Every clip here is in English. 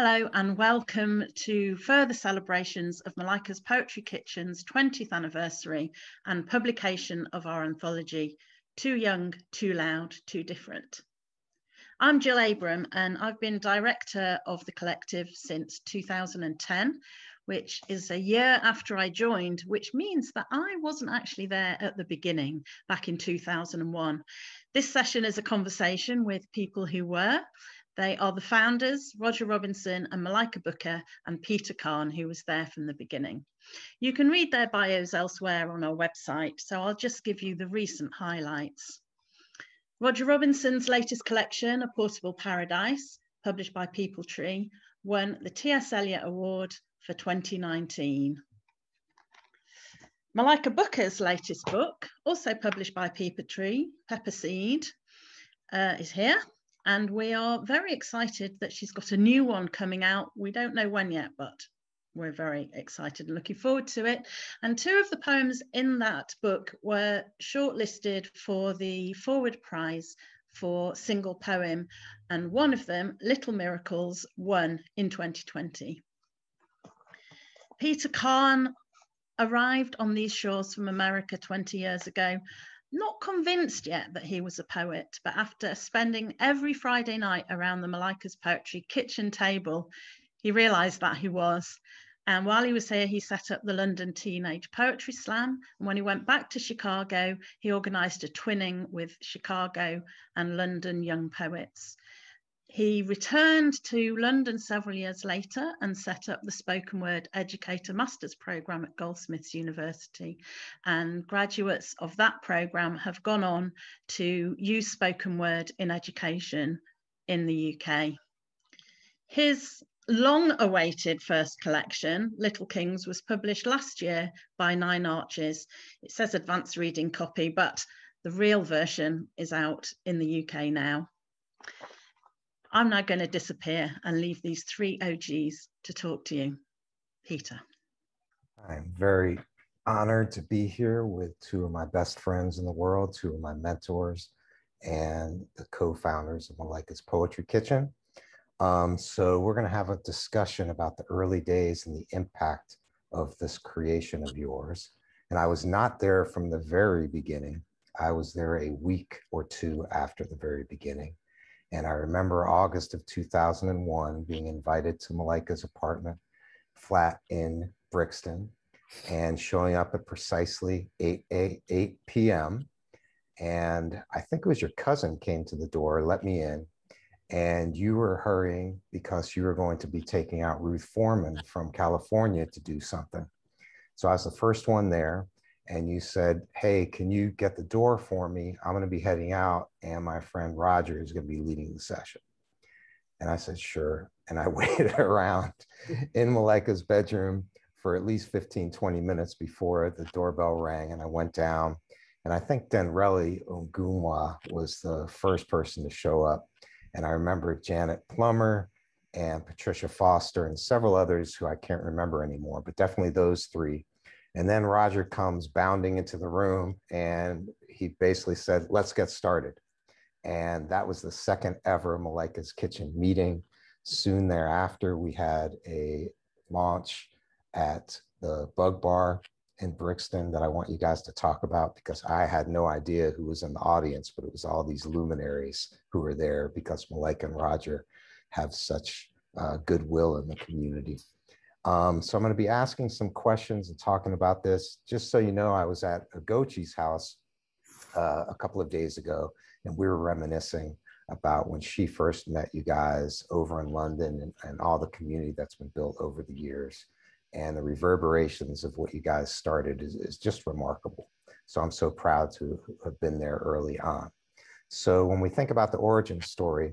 Hello and welcome to further celebrations of Malika's Poetry Kitchen's 20th anniversary and publication of our anthology, Too Young, Too Loud, Too Different. I'm Jill Abram and I've been director of the collective since 2010, which is a year after I joined, which means that I wasn't actually there at the beginning back in 2001. This session is a conversation with people who were they are the founders, Roger Robinson and Malika Booker, and Peter Kahn, who was there from the beginning. You can read their bios elsewhere on our website, so I'll just give you the recent highlights. Roger Robinson's latest collection, A Portable Paradise, published by Peepal Tree, won the T.S. Eliot Award for 2019. Malika Booker's latest book, also published by Peepal Tree, Pepper Seed, uh, is here and we are very excited that she's got a new one coming out. We don't know when yet, but we're very excited and looking forward to it. And two of the poems in that book were shortlisted for the Forward Prize for single poem, and one of them, Little Miracles, won in 2020. Peter Kahn arrived on these shores from America 20 years ago not convinced yet that he was a poet, but after spending every Friday night around the Malika's Poetry kitchen table, he realised that he was. And while he was here, he set up the London Teenage Poetry Slam. And when he went back to Chicago, he organised a twinning with Chicago and London young poets. He returned to London several years later and set up the Spoken Word Educator Masters Programme at Goldsmiths University. And graduates of that programme have gone on to use spoken word in education in the UK. His long awaited first collection, Little Kings, was published last year by Nine Arches. It says advanced reading copy, but the real version is out in the UK now. I'm now going to disappear and leave these three OGs to talk to you. Peter. I'm very honored to be here with two of my best friends in the world, two of my mentors, and the co-founders of Malika's Poetry Kitchen. Um, so we're going to have a discussion about the early days and the impact of this creation of yours. And I was not there from the very beginning. I was there a week or two after the very beginning. And I remember August of 2001 being invited to Malika's apartment flat in Brixton and showing up at precisely 8, 8, 8 p.m. And I think it was your cousin came to the door, let me in, and you were hurrying because you were going to be taking out Ruth Foreman from California to do something. So I was the first one there and you said, Hey, can you get the door for me? I'm going to be heading out, and my friend Roger is going to be leading the session. And I said, Sure. And I waited around in Malika's bedroom for at least 15, 20 minutes before the doorbell rang. And I went down. And I think Denreli Ogunwa was the first person to show up. And I remember Janet Plummer and Patricia Foster and several others who I can't remember anymore, but definitely those three and then Roger comes bounding into the room and he basically said, let's get started. And that was the second ever Malika's Kitchen meeting. Soon thereafter, we had a launch at the Bug Bar in Brixton that I want you guys to talk about because I had no idea who was in the audience, but it was all these luminaries who were there because Malika and Roger have such uh, goodwill in the community. Um, so I'm going to be asking some questions and talking about this. Just so you know, I was at Agochi's house uh, a couple of days ago, and we were reminiscing about when she first met you guys over in London and, and all the community that's been built over the years. And the reverberations of what you guys started is, is just remarkable. So I'm so proud to have been there early on. So when we think about the origin story,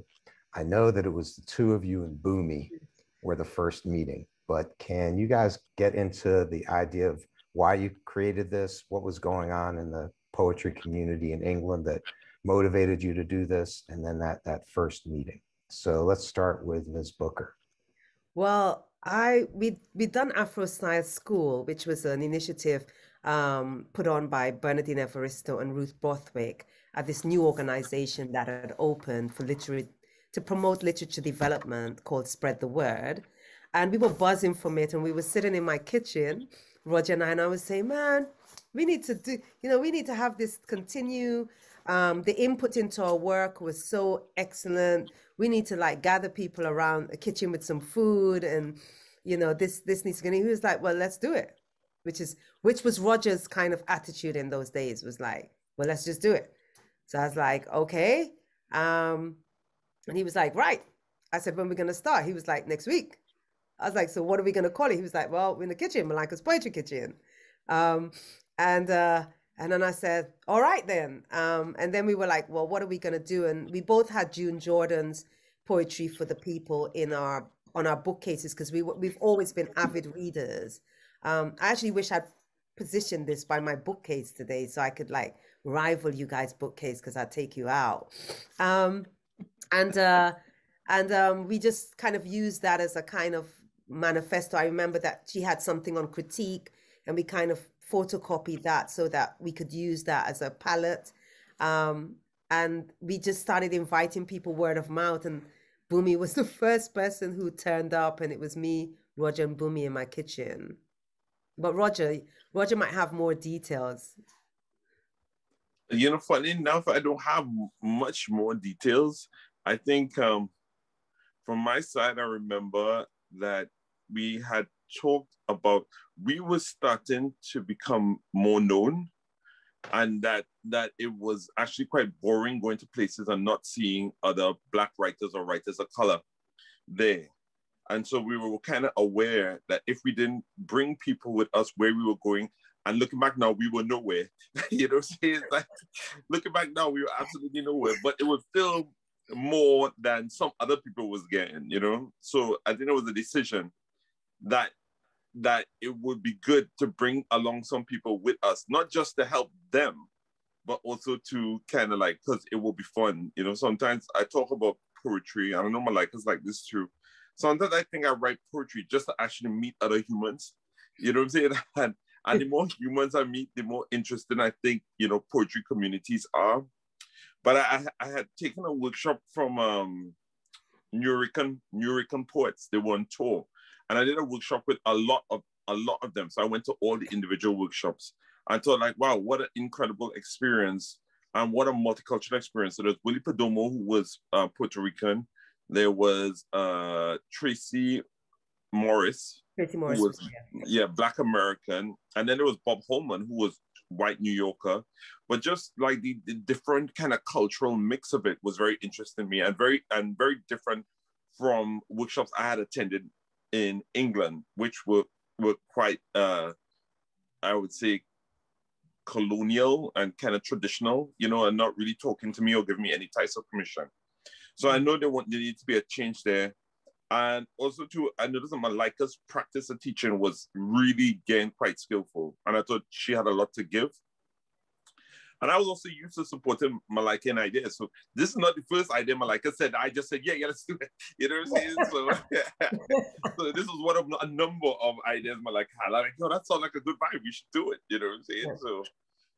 I know that it was the two of you and Bumi were the first meeting but can you guys get into the idea of why you created this, what was going on in the poetry community in England that motivated you to do this, and then that that first meeting. So let's start with Ms. Booker. Well, I we we done Afro Style School, which was an initiative um, put on by Bernardine Evaristo and Ruth Borthwick at this new organization that had opened for literary to promote literature development called Spread the Word. And we were buzzing from it. And we were sitting in my kitchen, Roger and I, and I was saying, man, we need to do, you know, we need to have this continue. Um, the input into our work was so excellent. We need to like gather people around a kitchen with some food and, you know, this this needs to. He was like, well, let's do it, which is which was Roger's kind of attitude in those days. Was like, well, let's just do it. So I was like, okay. Um, and he was like, right. I said, when we're we going to start? He was like, next week. I was like, so what are we going to call it? He was like, well, we're in the kitchen, Malika's Poetry Kitchen. Um, and uh, and then I said, all right then. Um, and then we were like, well, what are we going to do? And we both had June Jordan's Poetry for the People in our on our bookcases because we we've always been avid readers. Um, I actually wish I'd positioned this by my bookcase today so I could like rival you guys' bookcase because I'd take you out. Um, and uh, and um, we just kind of used that as a kind of manifesto. I remember that she had something on critique, and we kind of photocopied that so that we could use that as a palette. Um, and we just started inviting people word of mouth. And Bumi was the first person who turned up, and it was me, Roger, and Bumi in my kitchen. But Roger, Roger might have more details. You know, funny enough, I don't have much more details. I think um, from my side, I remember that we had talked about we were starting to become more known and that that it was actually quite boring going to places and not seeing other black writers or writers of color there. And so we were kind of aware that if we didn't bring people with us where we were going and looking back now we were nowhere. You know saying? Like looking back now we were absolutely nowhere but it was still more than some other people was getting you know? So i think it was a decision that that it would be good to bring along some people with us, not just to help them, but also to kind of like, because it will be fun. You know, sometimes I talk about poetry, I don't know my life is like this too. Sometimes I think I write poetry just to actually meet other humans. You know what I'm saying? And, and the more humans I meet, the more interesting I think, you know, poetry communities are. But I, I had taken a workshop from um, Nuyorican, Nuyorican poets. They were on tour and I did a workshop with a lot of a lot of them. So I went to all the individual workshops. I thought like, wow, what an incredible experience and what a multicultural experience. So there's Willie Perdomo, who was uh, Puerto Rican. There was uh, Tracie Morris, Tracie Morris, was, yeah. yeah, Black American, and then there was Bob Holman, who was white New Yorker. But just like the, the different kind of cultural mix of it was very interesting to me, and very and very different from workshops I had attended in England, which were were quite, uh, I would say, colonial and kind of traditional, you know, and not really talking to me or giving me any types of permission. So I know there, want, there needs to be a change there. And also too, I noticed that Malika's practice of teaching was really getting quite skillful. And I thought she had a lot to give. And I was also used to supporting Malika in ideas. So this is not the first idea Malika said. I just said, yeah, yeah, let's do it. You know what I'm saying? So, so this was one of a number of ideas Malika had. Like, yo, that sounds like a good vibe. We should do it. You know what I'm saying? So,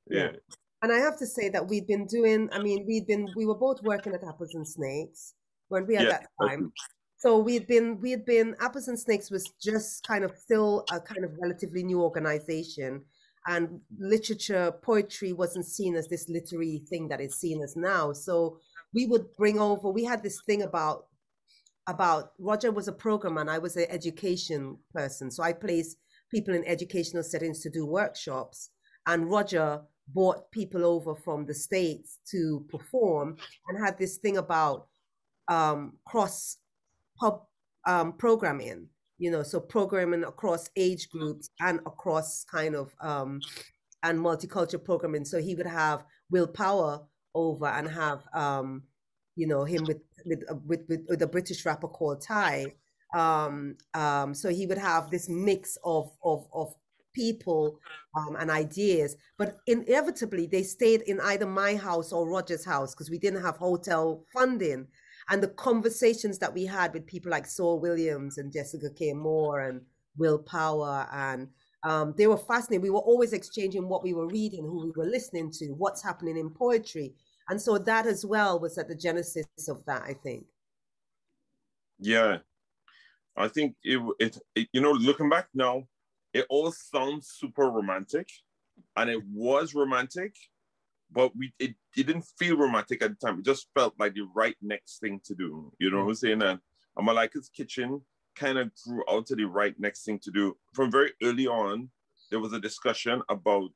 yeah. yeah. And I have to say that we'd been doing, I mean, we'd been, we were both working at Apples and Snakes when we had yeah. that time. So we had been, we had been, Apples and Snakes was just kind of still a kind of relatively new organization and literature, poetry wasn't seen as this literary thing that it's seen as now. So we would bring over, we had this thing about about Roger was a programmer and I was an education person. So I placed people in educational settings to do workshops. And Roger brought people over from the States to perform and had this thing about um, cross pub um, programming you know so programming across age groups and across kind of um and multicultural programming. So he would have Will Power over and have um you know him with with uh, with, with, with a british rapper called ty. Um um so he would have this mix of of of people um, and ideas. But inevitably they stayed in either my house or roger's house because we didn't have hotel funding and the conversations that we had with people like Saul Williams and Jessica Care Moore and Will Power and um, they were fascinating. We were always exchanging what we were reading, who we were listening to, what's happening in poetry. And so that as well was at the genesis of that, I think. Yeah, I think it, it, it, you know, looking back now, it all sounds super romantic, and it was romantic, but we it, it didn't feel romantic at the time. It just felt like the right next thing to do. You know what I'm saying? And Malika's Kitchen kind of grew out to the right next thing to do. From very early on, there was a discussion about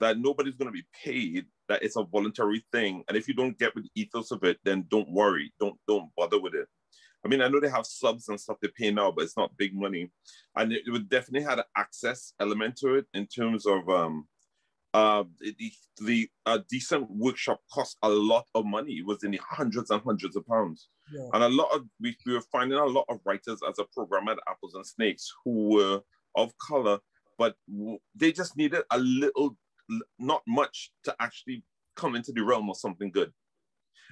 that nobody's going to be paid that it's a voluntary thing and if you don't get with the ethos of it then don't worry don't don't bother with it i mean i know they have subs and stuff they pay now but it's not big money and it, it would definitely had an access element to it in terms of um uh the the uh, decent workshop cost a lot of money it was in the hundreds and hundreds of pounds yeah. and a lot of we, we were finding a lot of writers as a program at apples and snakes who were of color but they just needed a little not much to actually come into the realm of something good.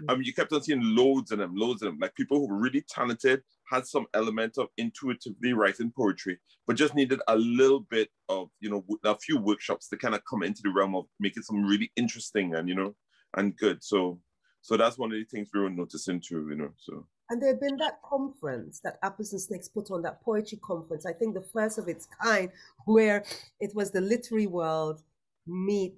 I mean, you kept on seeing loads of them, loads of them, like people who were really talented, had some element of intuitively writing poetry, but just needed a little bit of, you know, a few workshops to kind of come into the realm of making some really interesting and, you know, and good. So, so that's one of the things we were noticing too, you know, so. And there had been that conference that Apples and Snakes put on, that poetry conference, I think the first of its kind, where it was the literary world meet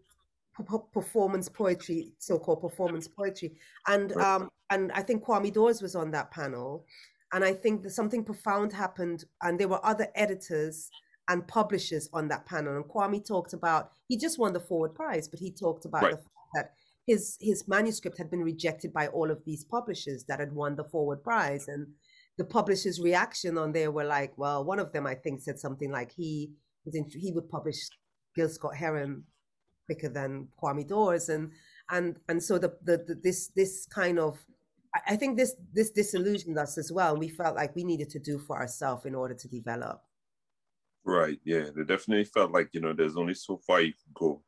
performance poetry, so-called performance poetry, and um, and I think Kwame Dawes was on that panel, and I think that something profound happened, and there were other editors and publishers on that panel, and Kwame talked about he just won the Forward Prize, but he talked about right. the fact that his his manuscript had been rejected by all of these publishers that had won the Forward Prize, and the publishers' reaction on there were like, well, one of them I think said something like he was in, he would publish Gil Scott Heron quicker than Kwame Dawes, and and and so the, the, the this this kind of I think this this disillusioned us as well. We felt like we needed to do for ourselves in order to develop. Right. Yeah. They definitely felt like you know there's only so far you can go.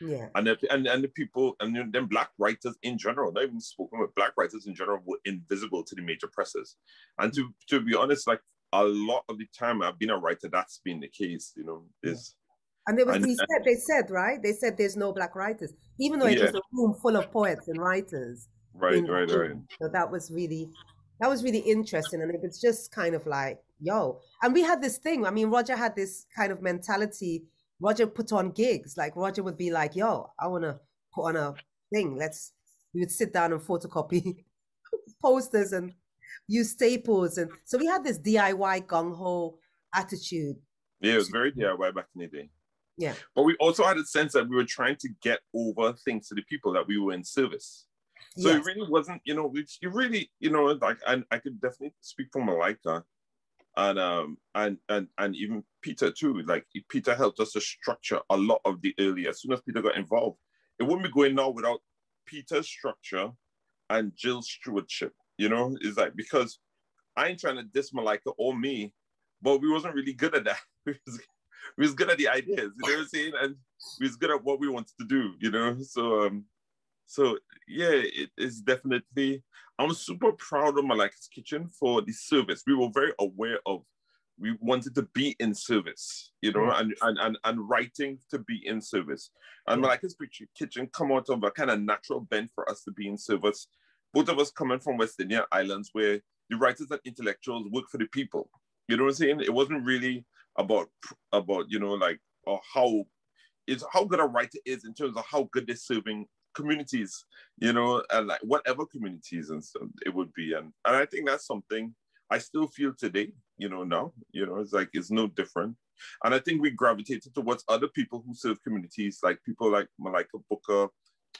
Yeah. And the, and and the people and then black writers in general, not even spoken with black writers in general were invisible to the major presses. And to to be honest, like a lot of the time I've been a writer, that's been the case. You know, is and there was, and, said, they said, right? They said there's no black writers, even though it yeah. was a room full of poets and writers. Right, right, right. So that was really, that was really interesting. And it was just kind of like, yo. And we had this thing. I mean, Roger had this kind of mentality. Roger put on gigs. Like Roger would be like, yo, I want to put on a thing. Let's, we would sit down and photocopy posters and use staples. And so we had this DIY gung ho attitude. Yeah, it was very DIY back in the day. Yeah. But we also had a sense that we were trying to get over things to the people that we were in service. So yes. it really wasn't, you know, it, you really, you know, like I, I could definitely speak for Malika and um and and and even Peter too. Like Peter helped us to structure a lot of the early. As soon as Peter got involved, it wouldn't be going now without Peter's structure and Jill's stewardship. You know, it's like because I ain't trying to diss Malika or me, but we wasn't really good at that. we was good at the ideas, you know what I'm saying? And we was good at what we wanted to do, you know? So um so yeah, it is definitely I'm super proud of Malika's Kitchen for the service. We were very aware of we wanted to be in service, you know, and, and, and, and writing to be in service. And Malika's Kitchen come out of a kind of natural bent for us to be in service. Both of us coming from West Indian Islands where the writers and intellectuals work for the people. You know what I'm saying? It wasn't really about about you know like or how is how good a writer is in terms of how good they're serving communities, you know, and like whatever communities and stuff it would be. And and I think that's something I still feel today, you know, now, you know, it's like it's no different. And I think we gravitated towards other people who serve communities, like people like Malika Booker,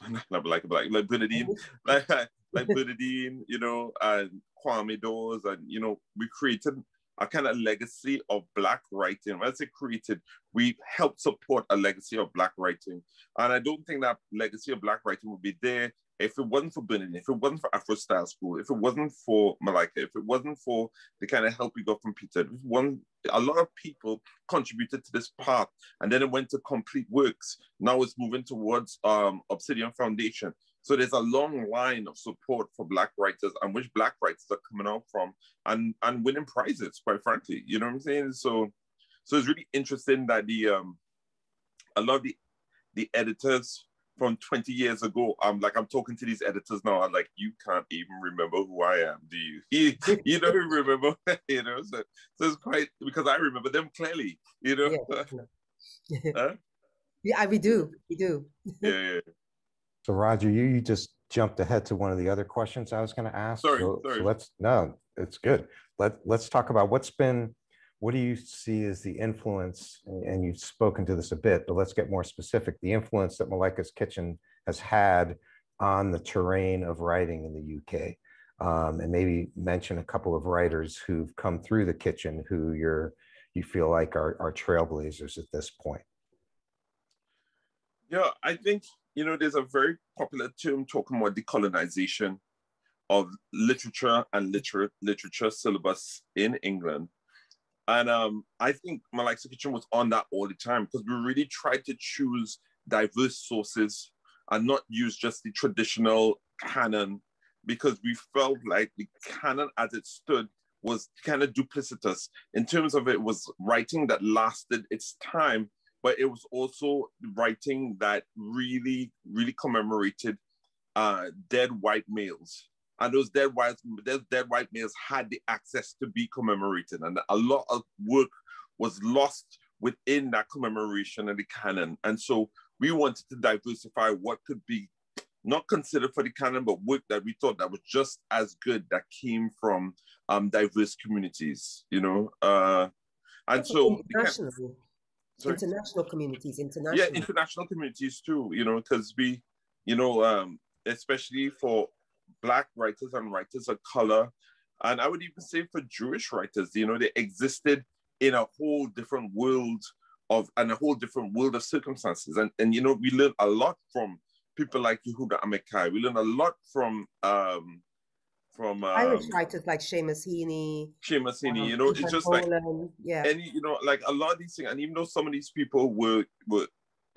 not like like like Bernardine, like like Bernardine, you know, and Kwame Dawes, and you know, we created a kind of legacy of Black writing. When I say created, we helped support a legacy of Black writing. And I don't think that legacy of Black writing would be there if it wasn't for Benin, if it wasn't for Afro Style School, if it wasn't for Malika, if it wasn't for the kind of help we got from Peter, one a lot of people contributed to this path, and then it went to complete works. Now it's moving towards um, Obsidian Foundation. So there's a long line of support for Black writers and which Black writers are coming out from and, and winning prizes, quite frankly. You know what I'm saying? So so it's really interesting that the um a lot of the the editors from 20 years ago. I'm like, I'm talking to these editors now. I'm like, you can't even remember who I am, do you? You, you don't remember, you know? So, so it's quite because I remember them clearly, you know. Yeah, huh? yeah we do, we do. yeah, yeah. So Roger, you, you just jumped ahead to one of the other questions I was going to ask. Sorry, so, sorry. so let's no, it's good. Let let's talk about what's been what do you see as the influence, and you've spoken to this a bit, but let's get more specific, the influence that Malika's Kitchen has had on the terrain of writing in the UK. Um, and maybe mention a couple of writers who've come through the kitchen who you're you feel like are, are trailblazers at this point. Yeah, I think you know there's a very popular term talking about decolonization of literature and liter- literature syllabus in England. And um, I think Malika's Kitchen was on that all the time because we really tried to choose diverse sources and not use just the traditional canon because we felt like the canon as it stood was kind of duplicitous in terms of it was writing that lasted its time, but it was also writing that really, really commemorated uh, dead white males and those dead white those dead white males had the access to be commemorated, and a lot of work was lost within that commemoration and the canon. And so we wanted to diversify what could be not considered for the canon, but work that we thought that was just as good that came from um, diverse communities, you know. Uh, and so international, international communities, international, yeah, international communities too, you know, because we, you know, um, especially for black writers and writers of color, and I would even say for Jewish writers, you know, they existed in a whole different world of and a whole different world of circumstances. And and you know, we learn a lot from people like Yehuda Amichai. We learn a lot from um from um, Irish writers like Seamus Heaney. Seamus Heaney, um, you know, it's just like yeah, any you know, like a lot of these things, and even though some of these people were were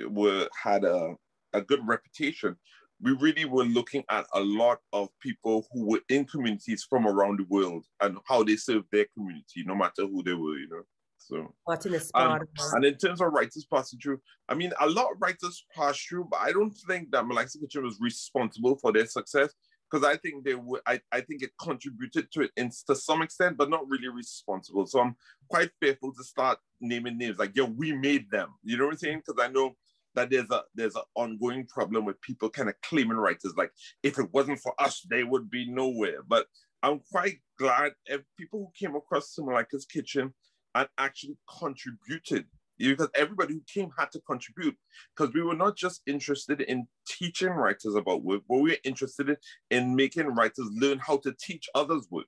were had a a good reputation, we really were looking at a lot of people who were in communities from around the world and how they served their community, no matter who they were, you know. So Martin um, and in terms of writers passing through, I mean, a lot of writers pass through, but I don't think that Malika's Kitchen was responsible for their success because I think they were. I, I think it contributed to it in, to some extent, but not really responsible. So I'm quite fearful to start naming names like, yeah, we made them. You know what I'm saying? Because I know that there's a there's an ongoing problem with people kind of claiming writers like if it wasn't for us they would be nowhere but i'm quite glad if people who came across Malika's kitchen and actually contributed because everybody who came had to contribute because we were not just interested in teaching writers about work but we were interested in making writers learn how to teach others work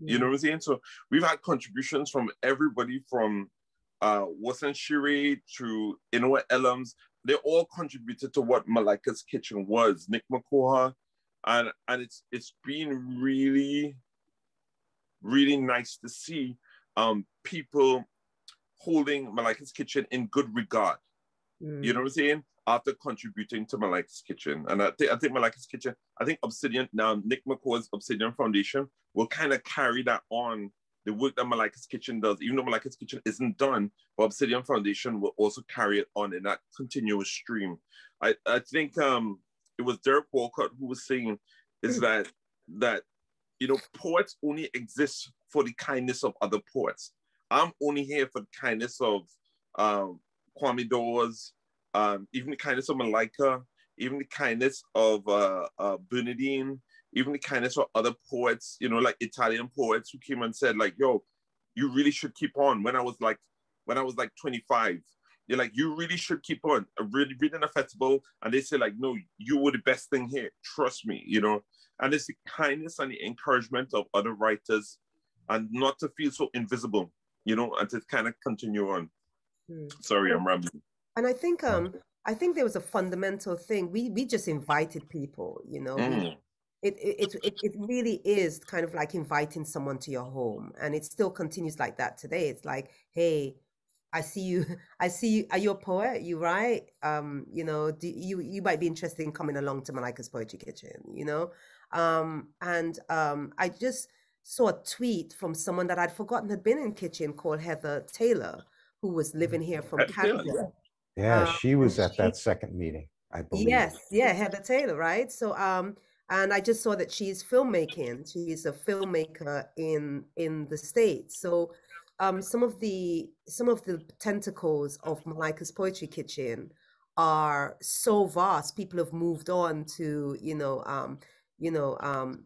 mm-hmm. you know what i'm saying so we've had contributions from everybody from uh, Warsan Shire to Inua Ellams they all contributed to what Malika's Kitchen was. Nick Makoha, and and it's it's been really, really nice to see um, people holding Malika's Kitchen in good regard. Mm. You know what I'm saying? After contributing to Malika's Kitchen, and I think I think Malika's Kitchen, I think Obsidian now Nick Makoha's Obsidian Foundation will kind of carry that on the work that Malika's Kitchen does, even though Malika's Kitchen isn't done, but Obsidian Foundation will also carry it on in that continuous stream. I, I think um, it was Derek Walcott who was saying is hmm. that that you know poets only exist for the kindness of other poets. I'm only here for the kindness of um, Kwame Dawes, um, even the kindness of Malika, even the kindness of uh, uh, Bernardine, even the kindness of other poets, you know, like Italian poets who came and said, like, yo, you really should keep on. When I was like, when I was like 25, you're like, you really should keep on. I'm really reading a festival, and they say, like, no, you were the best thing here. Trust me, you know. And it's the kindness and the encouragement of other writers, and not to feel so invisible, you know, and to kind of continue on. Hmm. Sorry, I'm rambling. And I think um I think there was a fundamental thing. We we just invited people, you know. Mm. It, it, it, it really is kind of like inviting someone to your home and it still continues like that today it's like hey i see you i see you are you a poet you write um you know do you you might be interested in coming along to malika's poetry kitchen you know um and um i just saw a tweet from someone that i'd forgotten had been in kitchen called heather taylor who was living here from canada yeah, um, she was at that second meeting I believe. Yes, yeah, Heather Taylor, right? So um and I just saw that she's filmmaking. She's a filmmaker in in the States. So um some of the some of the tentacles of Malika's Poetry Kitchen are so vast. People have moved on to, you know, um, you know, um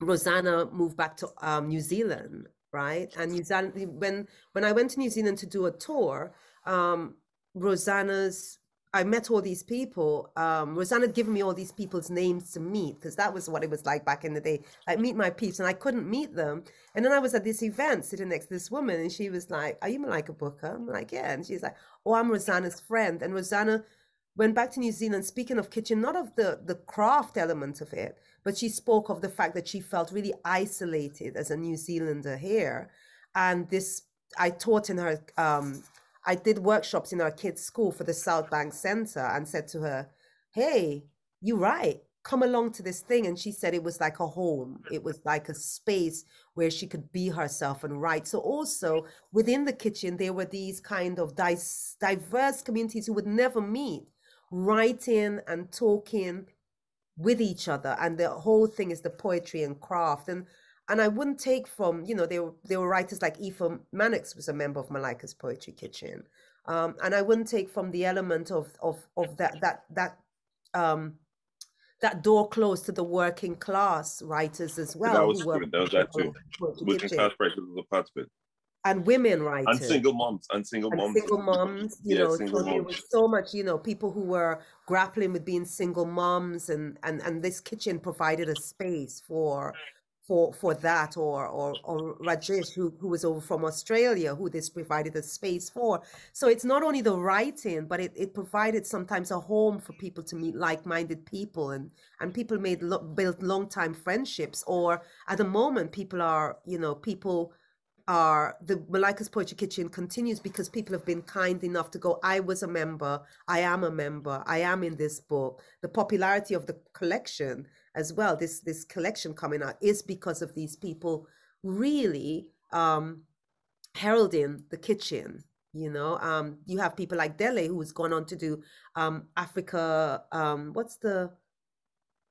Rosanna moved back to um, New Zealand, right? And New Zealand when when I went to New Zealand to do a tour, um, Rosanna's I met all these people. Um, Rosanna had given me all these people's names to meet because that was what it was like back in the day. Like meet my peeps, and I couldn't meet them. And then I was at this event sitting next to this woman, and she was like, "Are you Malika Booker?" I'm like, "Yeah." And she's like, "Oh, I'm Rosanna's friend." And Rosanna went back to New Zealand. Speaking of kitchen, not of the the craft element of it, but she spoke of the fact that she felt really isolated as a New Zealander here, and this I taught in her um, I did workshops in our kids' school for the South Bank Center and said to her, Hey, you're right. Come along to this thing. And she said it was like a home. It was like a space where she could be herself and write. So, also within the kitchen, there were these kind of diverse communities who would never meet, writing and talking with each other. And the whole thing is the poetry and craft. And and I wouldn't take from, you know, there were, there were writers like Aoife Mannix was a member of Malika's Poetry Kitchen. Um, and I wouldn't take from the element of, of, of that, that, that, um, that door closed to the working class writers as well. That was true. That was that too. Working class writers was a part of it. And women writers. And single moms. And single and moms. Single moms. You yeah, know, so there was so much, you know, people who were grappling with being single moms and, and, and this kitchen provided a space for for for that or or or Rajesh who, who was over from Australia who this provided a space for so it's not only the writing but it, it provided sometimes a home for people to meet like-minded people and and people made built long-time friendships or at the moment people are you know people are the Malika's Poetry Kitchen continues because people have been kind enough to go, I was a member, I am a member, I am in this book. The popularity of the collection as well, this this collection coming out, is because of these people really um, heralding the kitchen. You know, um, you have people like Dele who's gone on to do um, Africa. Um, what's the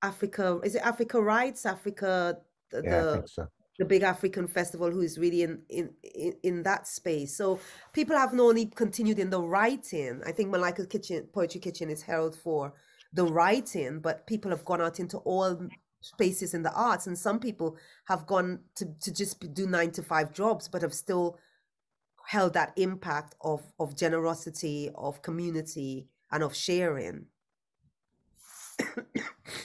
Africa? Is it Africa Writes? Africa the, yeah, the, I think so the big African festival who is really in, in in in that space. So people have not only continued in the writing. I think Malika Kitchen Poetry Kitchen is held for the writing, but people have gone out into all spaces in the arts, and some people have gone to, to just do nine to five jobs, but have still held that impact of of generosity, of community, and of sharing.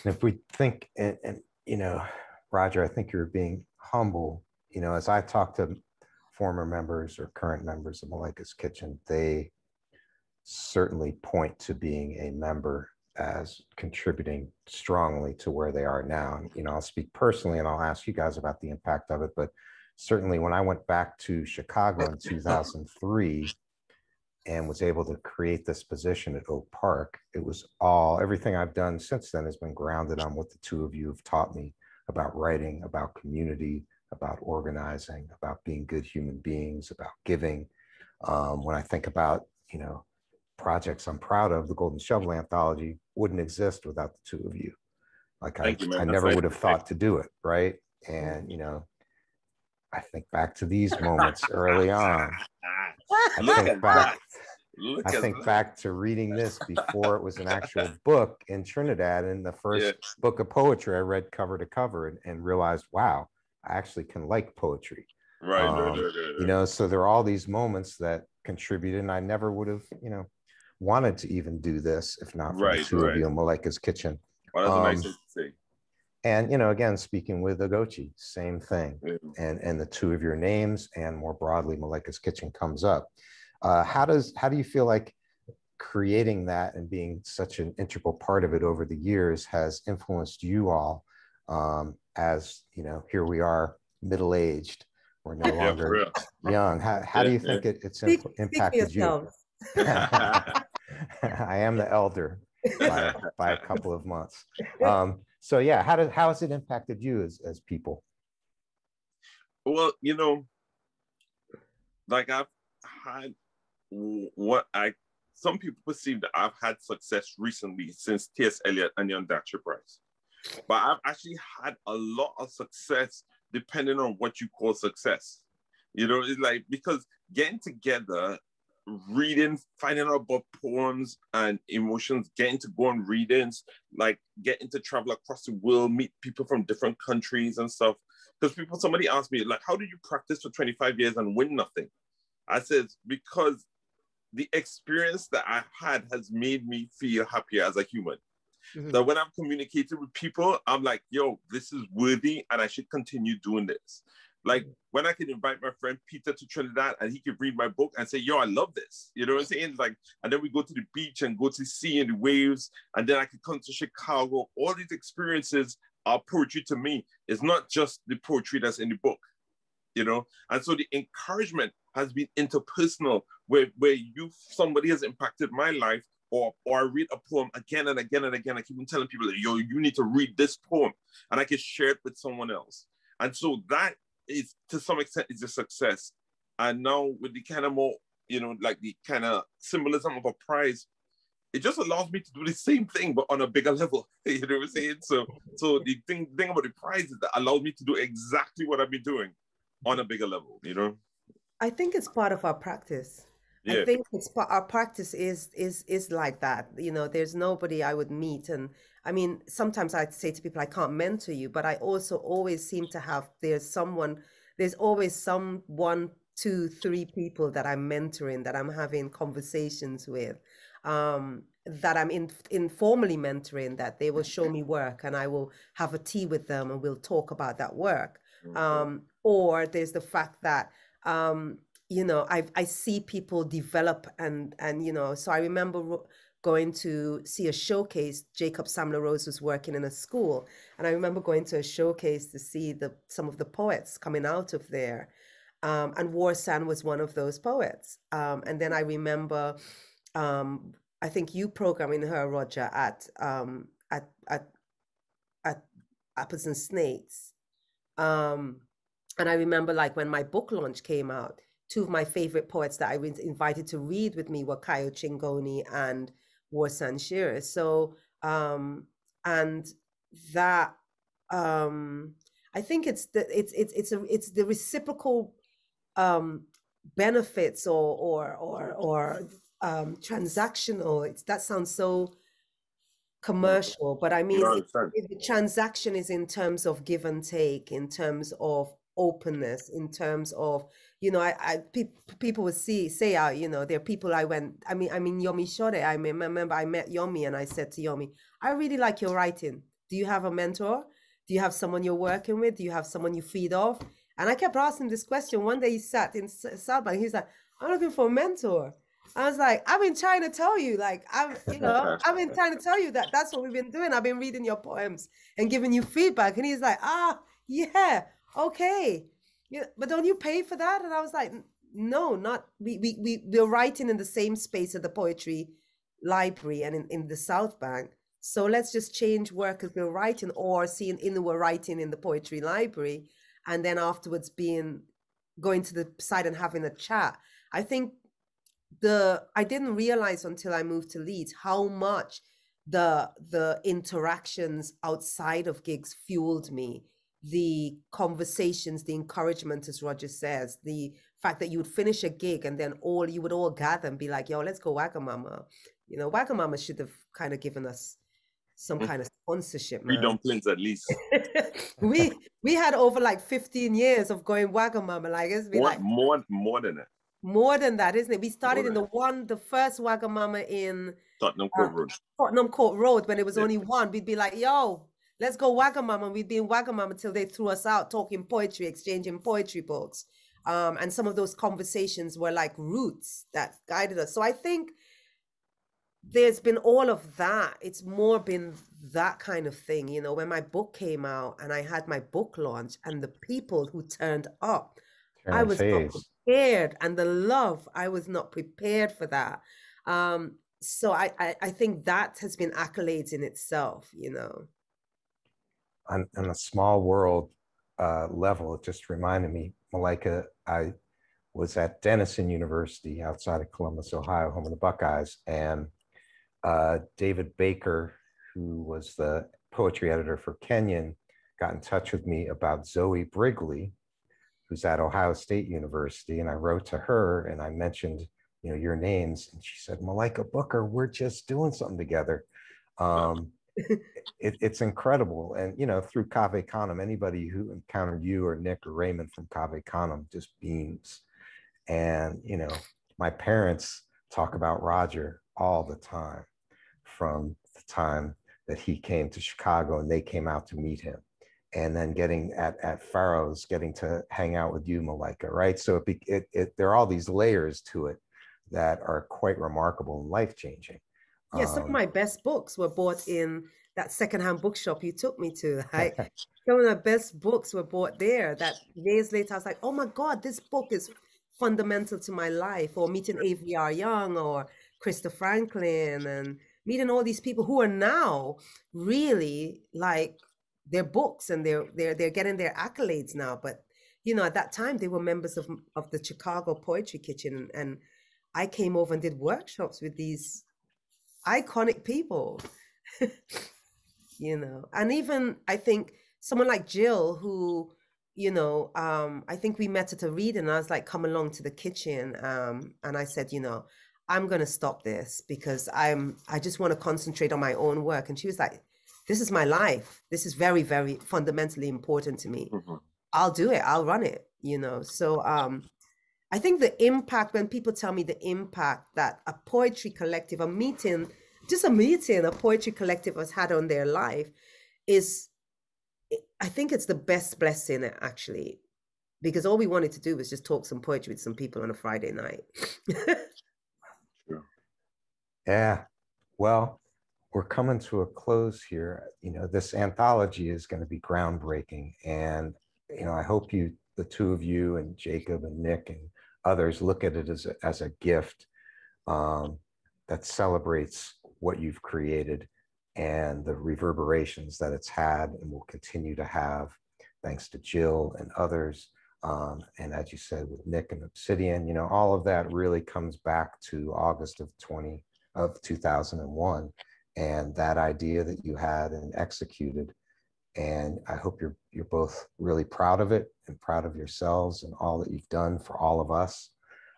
if we think, and, and you know, Roger, I think you're being humble. You know, as I talk to former members or current members of Malika's Kitchen, they certainly point to being a member as contributing strongly to where they are now. And, you know, I'll speak personally and I'll ask you guys about the impact of it. But certainly when I went back to Chicago in 2003 and was able to create this position at Oak Park, it was all, everything I've done since then has been grounded on what the two of you have taught me about writing, about community, about organizing, about being good human beings, about giving. Um, when I think about, you know, projects I'm proud of, the Golden Shovel Anthology wouldn't exist without the two of you. Like I, you, I never would have thought to do it, right? And you know, I think back to these moments early on. I think back, I think back to reading this before it was an actual book in Trinidad. And the first yeah. book of poetry I read cover to cover and, and realized, wow, I actually can like poetry. Right, um, right, right, right, You know, so there are all these moments that contributed, and I never would have, you know, wanted to even do this if not for right, the two right. of you in Malika's kitchen. Well, that's um, a nice thing to see. And you know, again, speaking with Ogochi, same thing. And and the two of your names and more broadly, Malika's kitchen comes up. Uh, how does how do you feel like creating that and being such an integral part of it over the years has influenced you all um, as you know here we are middle aged we're no longer yeah, young how, how do you think it, it's imp- impacted you I am the elder by, by, a couple of months. Um, so yeah, how does how has it impacted you as as people? Well, you know, like I've had what I some people perceive that I've had success recently since T.S. Eliot and the Ondaatje Prize. But I've actually had a lot of success depending on what you call success. You know, it's like because getting together, reading, finding out about poems and emotions, getting to go on readings, like getting to travel across the world, meet people from different countries and stuff. Because people, somebody asked me, like, how do you practice for 25 years and win nothing? I said, because the experience that I had has made me feel happier as a human. Mm-hmm. That when I'm communicating with people, I'm like, yo, this is worthy and I should continue doing this. Like mm-hmm. when I can invite my friend Peter to Trinidad and he can read my book and say, yo, I love this. You know what I'm saying? Like, and then we go to the beach and go to sea and the waves. And then I can come to Chicago. All these experiences are poetry to me. It's not just the poetry that's in the book, you know? And so the encouragement has been interpersonal where, where you, somebody has impacted my life or or I read a poem again and again and again. I keep on telling people that yo, you need to read this poem, and I can share it with someone else. And so that is to some extent is a success. And now with the kind of more, you know, like the kind of symbolism of a prize, it just allows me to do the same thing but on a bigger level. you know what I'm saying? So so the thing thing about the prize is that allows me to do exactly what I've been doing on a bigger level, you know? I think it's part of our practice. Yeah. I think it's our practice is is is like that. You know, there's nobody I would meet, and I mean, sometimes I'd say to people, I can't mentor you, but I also always seem to have there's someone, there's always some one, two, three people that I'm mentoring, that I'm having conversations with, um, that I'm in, informally mentoring, that they will show me work, and I will have a tea with them, and we'll talk about that work. Mm-hmm. Um, or there's the fact that um, you know i i see people develop and and you know so i remember going to see a showcase. Jacob Sam-La Rose was working in a school and i remember going to a showcase to see the some of the poets coming out of there. Um, and warsan was one of those poets. Um, and then i remember um, i think you programming her roger at um, at at at apples and snakes. Um, and i remember like when my book launch came out two of my favorite poets that I was invited to read with me were Kayo Chingonyi and Warsan Shire. So, um, and that, um, I think it's the, it's, it's, it's, a, it's the reciprocal, um, benefits or, or, or, or, um, transactional. It's, that sounds so commercial, but I mean, the transaction is in terms of give and take, in terms of openness, in terms of you know, I, I pe- people would see say, uh, you know, there are people I went. I mean, I mean, Yomi Shore. I remember I met Yomi and I said to Yomi, I really like your writing. Do you have a mentor? Do you have someone you're working with? Do you have someone you feed off? And I kept asking this question. One day he sat in South He's like, I'm looking for a mentor. I was like, I've been trying to tell you, like, I'm, you know, I've been trying to tell you that that's what we've been doing. I've been reading your poems and giving you feedback. And he's like, ah, yeah, okay yeah, but don't you pay for that? And I was like, no, not we we we we're writing in the same space at the poetry library and in, in the South Bank. So let's just change work as we're writing or seeing in we're writing in the poetry library and then afterwards being going to the side and having a chat. I think the I didn't realize until I moved to Leeds how much the the interactions outside of gigs fueled me the conversations, the encouragement, as Roger says, the fact that you would finish a gig and then all you would all gather and be like, yo, let's go Wagamama. You know, Wagamama should have kind of given us some mm. kind of sponsorship. Man. We dumplings at least. we we had over like 15 years of going Wagamama. Like it's been more, like more more than that. More than that, isn't it? We started in the one, the first Wagamama in Tottenham Court uh, Road. Tottenham Court Road when it was yeah. only one. We'd be like, yo, Let's go Wagamama. We've been Wagamama till they threw us out, talking poetry, exchanging poetry books. Um, and some of those conversations were like roots that guided us. So I think there's been all of that. It's more been that kind of thing. You know, when my book came out and I had my book launch and the people who turned up, Turn I was not prepared. And the love, I was not prepared for that. Um, so I, I, I think that has been accolades in itself, you know on, on a small world uh, level, it just reminded me, Malika, I was at Denison University outside of Columbus, Ohio, home of the Buckeyes. And uh, David Baker, who was the poetry editor for Kenyon, got in touch with me about Zoe Brigley, who's at Ohio State University. And I wrote to her and I mentioned, you know, your names. And she said, Malika Booker, we're just doing something together. Um, it, it's incredible. And, you know, through Cave Canem, anybody who encountered you or Nick or Raymond from Cave Canem just beams. And, you know, my parents talk about Roger all the time from the time that he came to Chicago and they came out to meet him. And then getting at, at Pharaoh's, getting to hang out with you, Malika, right? So it, it, it, there are all these layers to it that are quite remarkable and life changing. Yeah, some of um, my best books were bought in that secondhand bookshop you took me to. Right? some of the best books were bought there. That years later, I was like, oh my God, this book is fundamental to my life. Or meeting Avery R. Young or Krista Franklin and meeting all these people who are now really like their books and they're they're they're getting their accolades now. But you know, at that time they were members of of the Chicago Poetry Kitchen and, and I came over and did workshops with these iconic people. you know, and even I think someone like Jill, who, you know, um, I think we met at a reading and I was like, come along to the kitchen. Um, and I said, you know, I'm gonna stop this because I'm I just want to concentrate on my own work. And she was like, This is my life. This is very, very fundamentally important to me. Mm-hmm. I'll do it, I'll run it, you know. So um I think the impact when people tell me the impact that a poetry collective, a meeting just a meeting a poetry collective has had on their life is i think it's the best blessing actually. Because all we wanted to do was just talk some poetry with some people on a friday night. Yeah. Well we're coming to a close here. You know this anthology is going to be groundbreaking and you know i hope you the two of you and jacob and nick and others look at it as a, as a gift um, that celebrates what you've created and the reverberations that it's had and will continue to have thanks to Jill and others. Um, and as you said, with Nick and Obsidian, you know, all of that really comes back to August of 20 of 2001 and that idea that you had and executed. And I hope you're you're both really proud of it and proud of yourselves and all that you've done for all of us.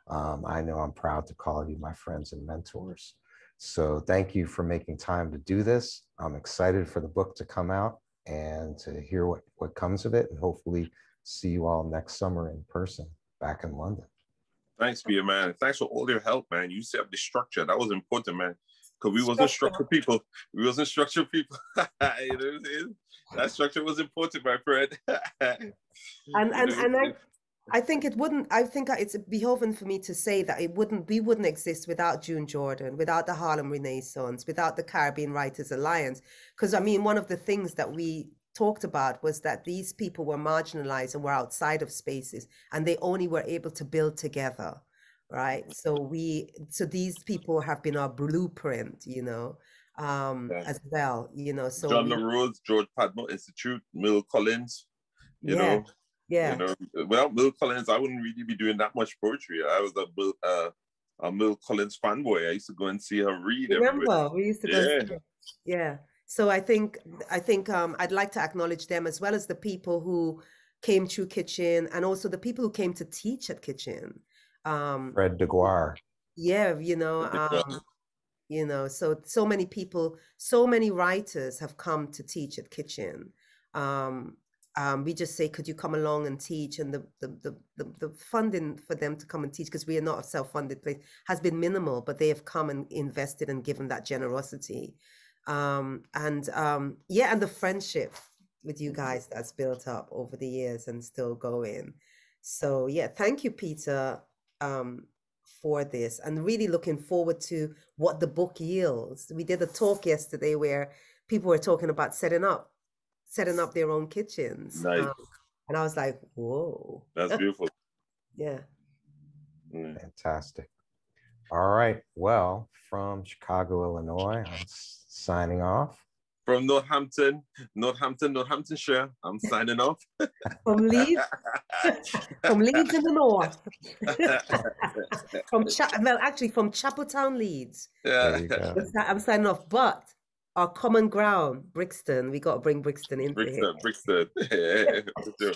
Um, I know I'm proud to call you my friends and mentors. So thank you for making time to do this. I'm excited for the book to come out and to hear what, what comes of it and hopefully see you all next summer in person back in London. Thanks, Peter, man. Thanks for all your help, man. You set up the structure. That was important, man. Because we wasn't structured people. We wasn't structured people. that structure was important, my friend. and and, and I I think it wouldn't. I think it's beholden for me to say that it wouldn't. We wouldn't exist without June Jordan, without the Harlem Renaissance, without the Caribbean Writers Alliance. Because I mean, one of the things that we talked about was that these people were marginalized and were outside of spaces, and they only were able to build together, right? So we, so these people have been our blueprint, you know, um, yeah. as well, you know. So John La Rose, George Padmore Institute, Merle Collins, you yeah. know yeah. You know, well, Merle Collins, I wouldn't really be doing that much poetry. I was a Merle, uh, a Merle Collins fanboy. I used to go and see her read. Remember, everywhere. we used to go. Yeah. yeah. So I think I think um, I'd like to acknowledge them as well as the people who came through Kitchen and also the people who came to teach at Kitchen. Um, Fred D'Aguiar. Yeah, you know, um, you know, so so many people, so many writers have come to teach at Kitchen. Um, um, we just say, could you come along and teach? And the the the, the, the funding for them to come and teach, because we are not a self-funded place, has been minimal, but they have come and invested and given that generosity. Um, and um, yeah, and the friendship with you guys that's built up over the years and still going. So yeah, thank you, Peter, um, for this, and really looking forward to what the book yields. We did a talk yesterday where people were talking about setting up setting up their own kitchens. Nice. Um, and I was like, whoa. That's beautiful. yeah. Mm. Fantastic. All right. Well, from Chicago, Illinois, I'm signing off. From Northampton, Northampton, Northamptonshire. I'm signing off. From Leeds, from Leeds in the north. from Cha- well, actually, from Chapeltown, Leeds. There you Yeah. go. I'm signing off, but our common ground, Brixton. We got to bring Brixton into Brixton, it. Brixton. Yeah, for sure.